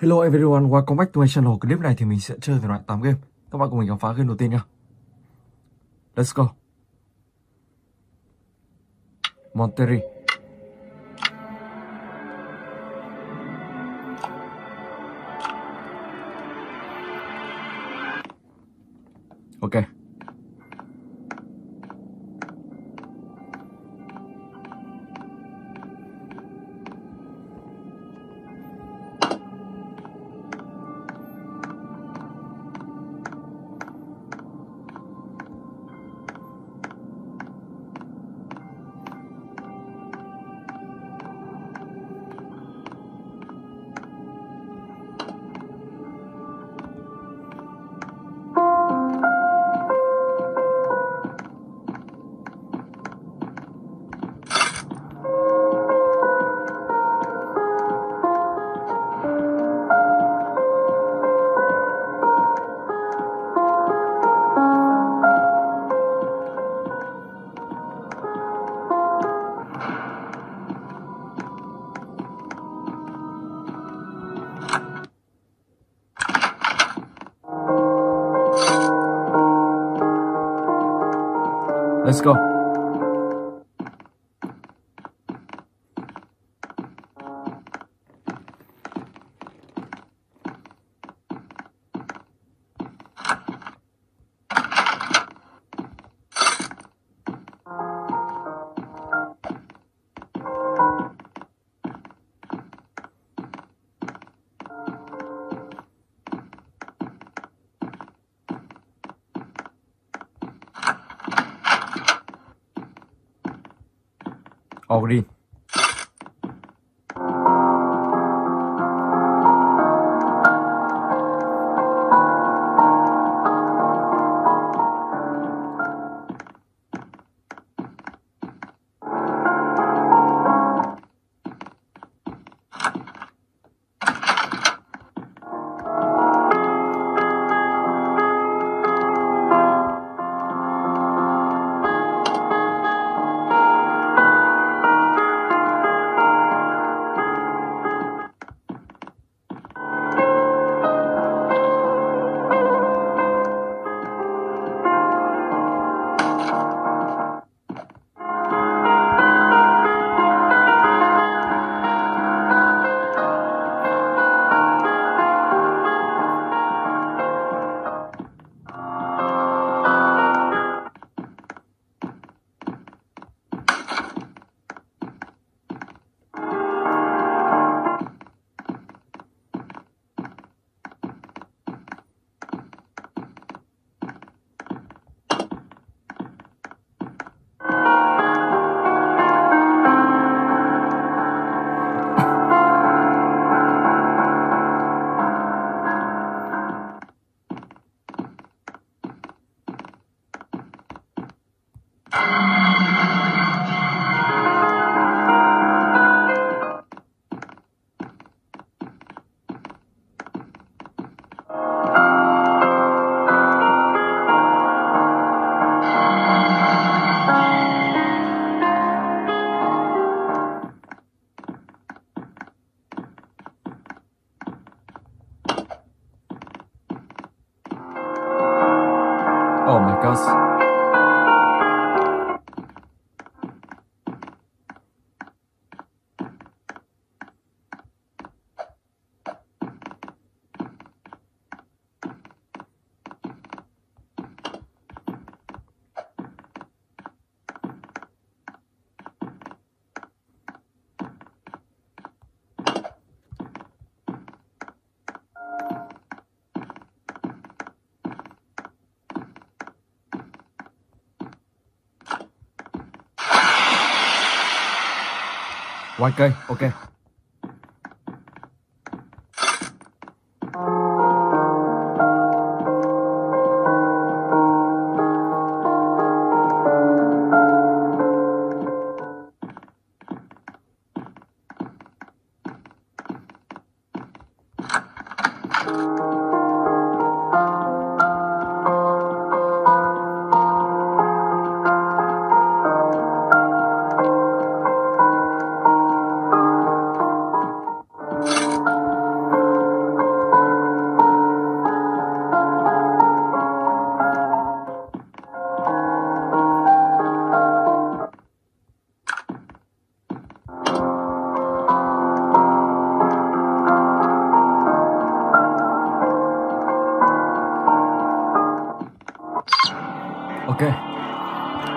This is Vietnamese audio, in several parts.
Hello everyone, welcome back to my channel. Clip này thì mình sẽ chơi về loại 8 game. Các bạn cùng mình khám phá game đầu tiên nha. Let's go. Monterrey. Avrin. Ngoài cây, ok.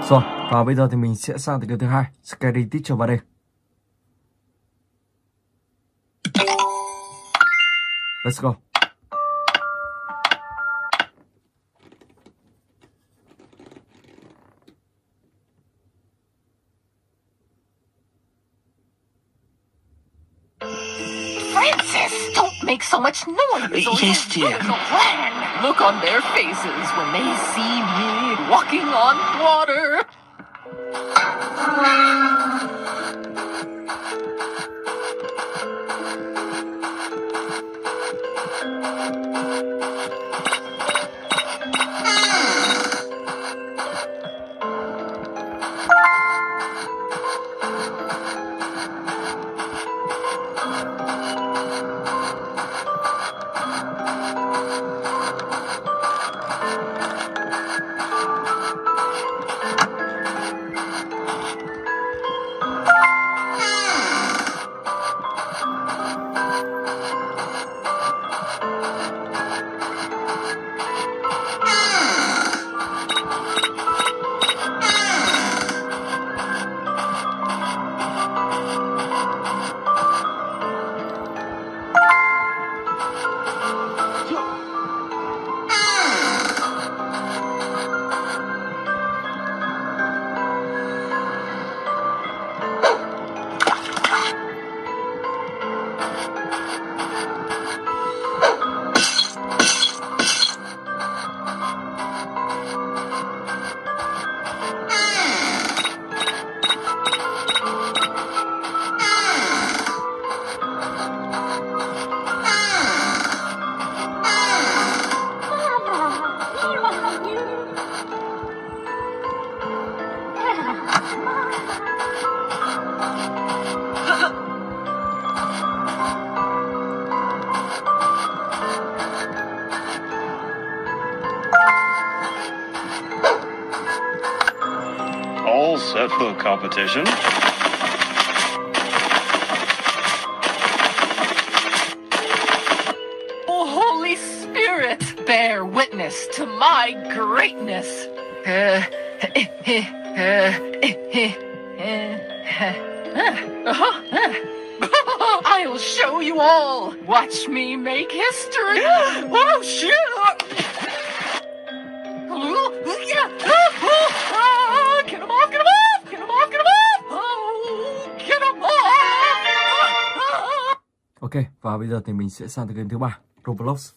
Rồi, và bây giờ thì mình sẽ sang tới cái thứ hai, Scary Teacher 3D. Let's go. Francis, don't make so much noise. or Yes, you'll dear. plan. Look on their faces when they see me walking on water. Wow. 跳。All set for competition. Oh, Holy Spirit, bear witness to my greatness. Uh, I'll show you all. Watch me make history. Oh, shit. Và bây giờ thì mình sẽ sang tới game thứ ba, Roblox.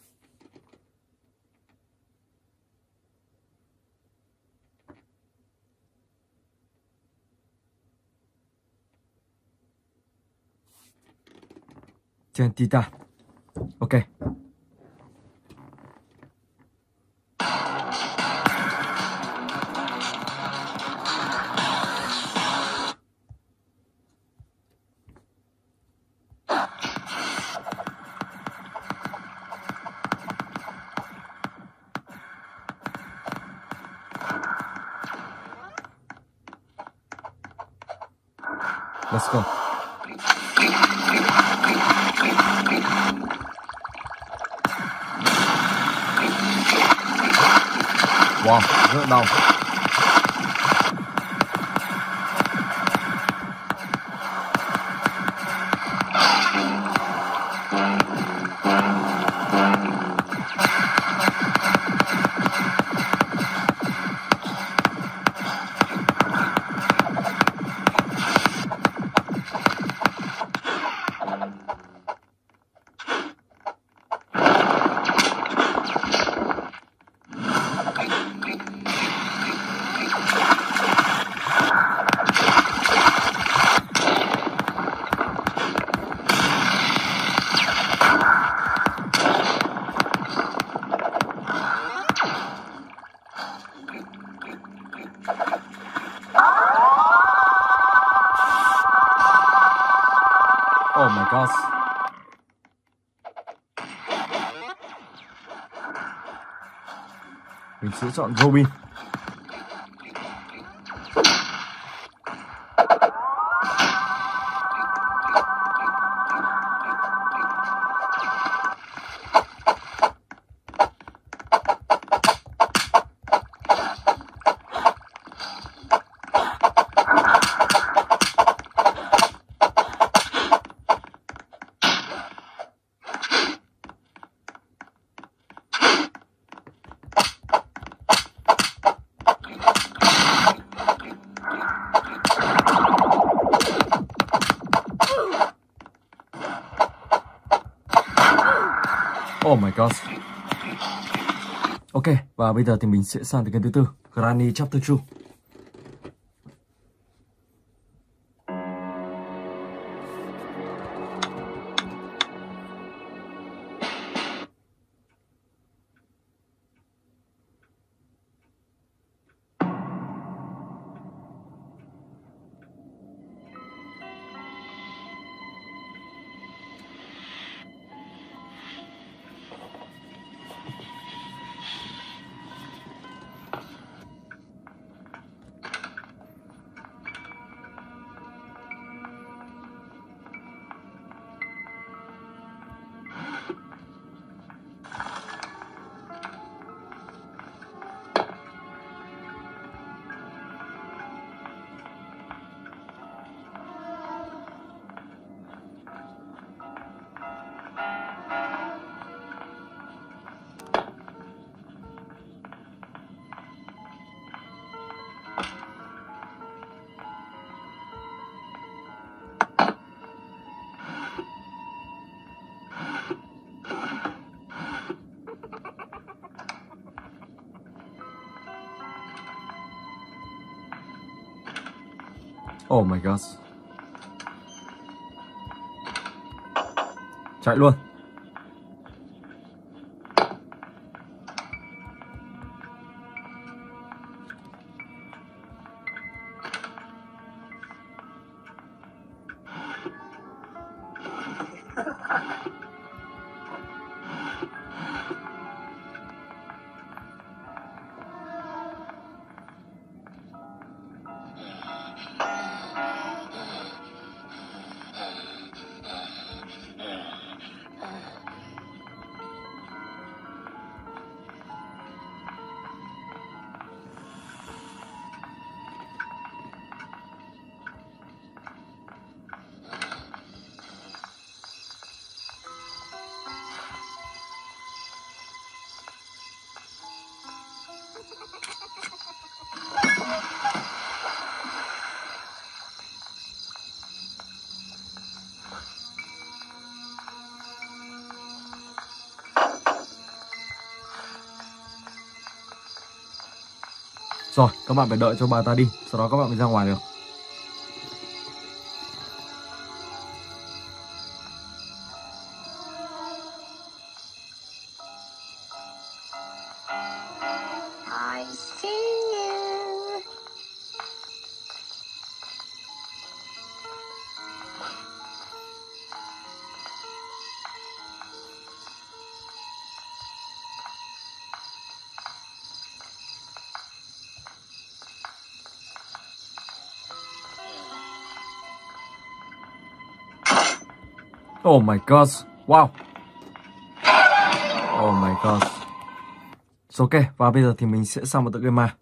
Trên Tita. Ok. Sẽ chọn Robin. Và bây giờ thì mình sẽ sang tới kênh thứ tư, Granny Chapter 2. Oh my god. Chạy luôn. Rồi, các bạn phải đợi cho bà ta đi, sau đó các bạn mới ra ngoài được. I see Oh my god. Wow. Oh my god. So Ok, và bây giờ thì mình sẽ sang một tựa game mà.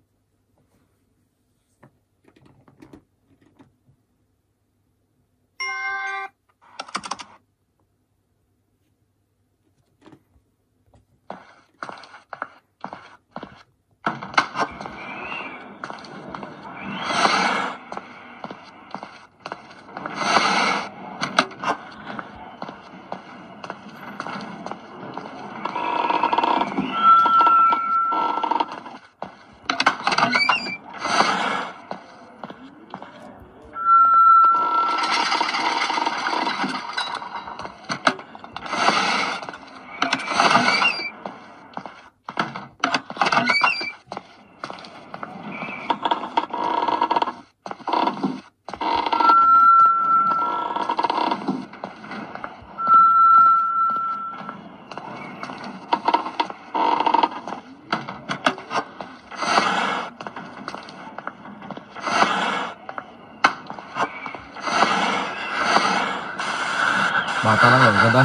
Bà ta đang ở gần đây.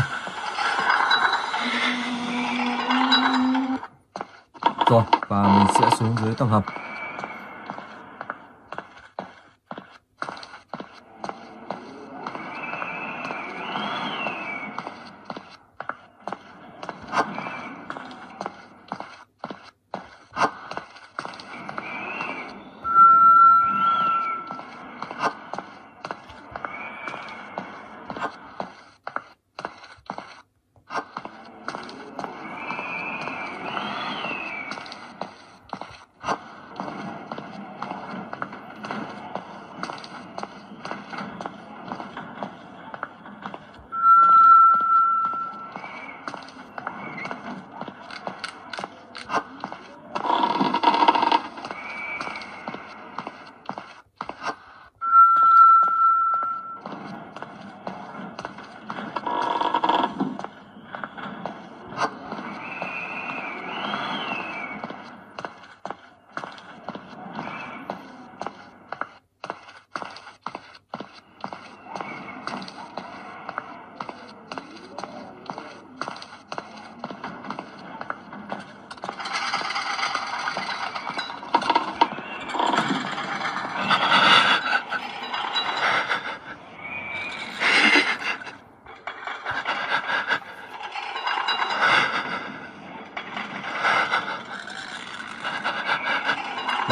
Rồi, và mình sẽ xuống dưới tầng hầm.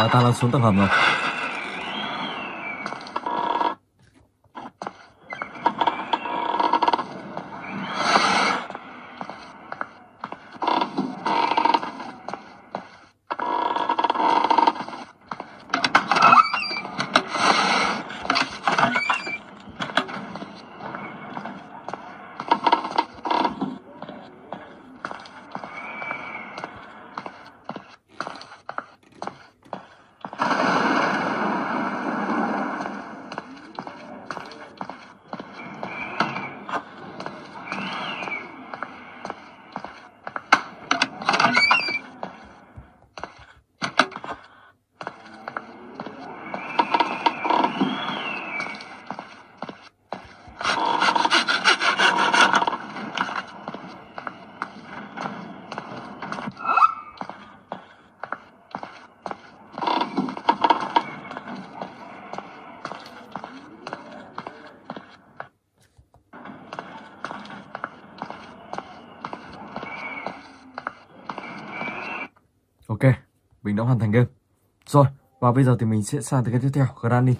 Bà ta đang xuống tầng hầm rồi. Ok, mình đã hoàn thành game. Rồi, và bây giờ thì mình sẽ sang tới cái tiếp theo, Granny.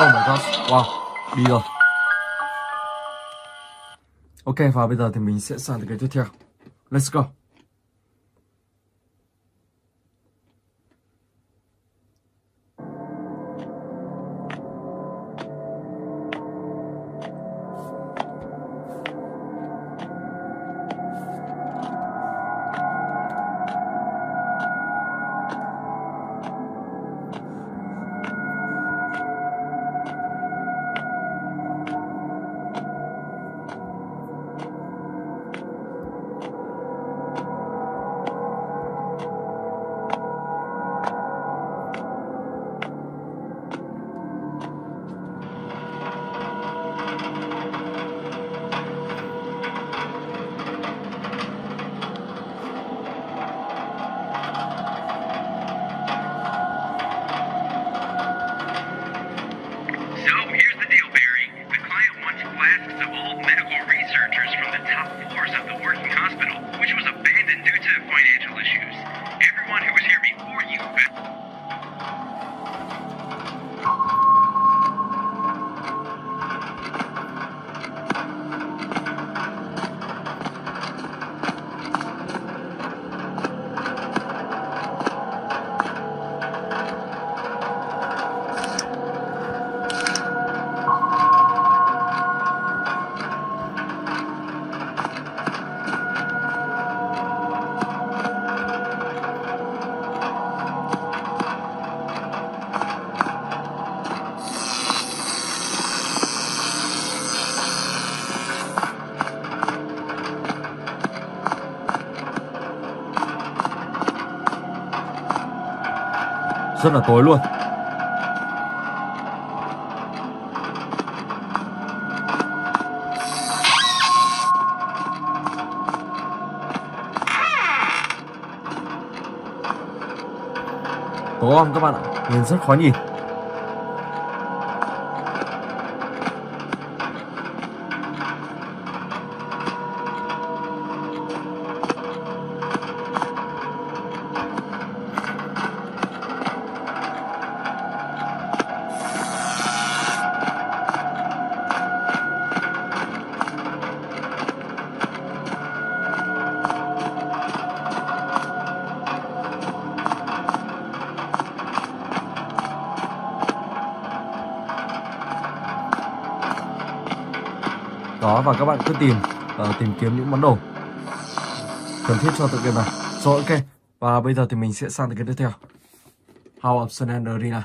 Oh my god, wow, đi rồi. Ok, và bây giờ thì mình sẽ sang cái tiếp theo. Let's go. Rất là tối luôn. Tối om các bạn ạ? Nhìn rất khó nhìn. Tìm uh, tìm kiếm những món đồ. Cần thiết cho tựa game này rồi ok. Và bây giờ thì mình sẽ sang tựa game tiếp theo. House of Sun and Arena.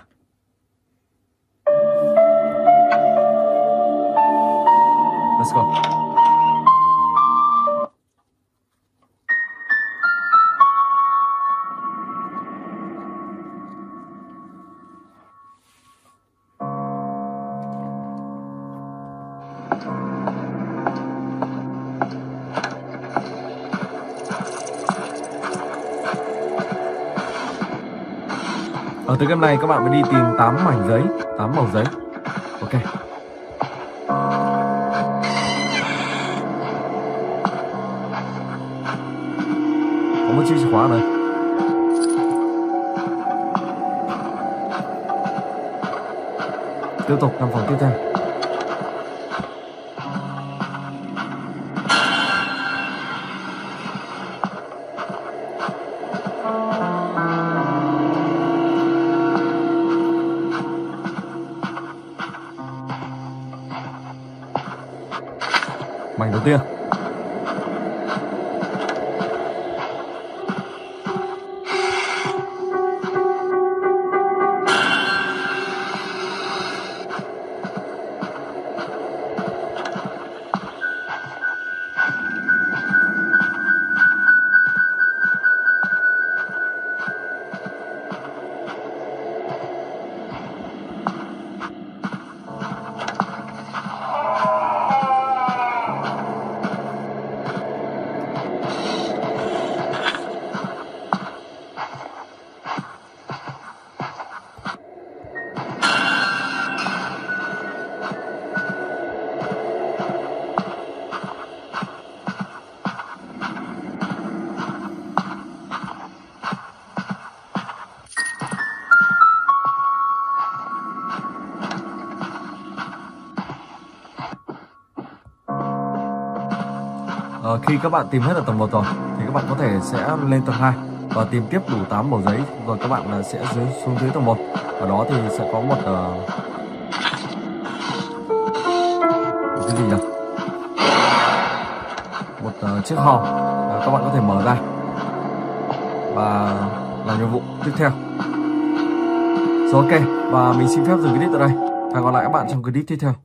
Let's go. Ở từ game này các bạn mới đi tìm 8 mảnh giấy 8 màu giấy. Ok. Có một chiếc chìa khóa này. Tiếp tục căn phòng tiếp theo. Mảnh khi các bạn tìm hết ở tầng 1 rồi thì các bạn có thể sẽ lên tầng 2 và tìm tiếp đủ 8 mẩu giấy. Rồi các bạn uh, sẽ dưới xuống dưới tầng 1 ở đó thì sẽ có một uh, cái gì nhỉ? Một uh, chiếc hòm uh, các bạn có thể mở ra. Và làm nhiệm vụ tiếp theo. Rồi ok. Và mình xin phép dừng clip tại đây. Hẹn gặp lại các bạn trong clip tiếp theo.